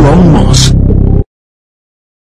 Almost.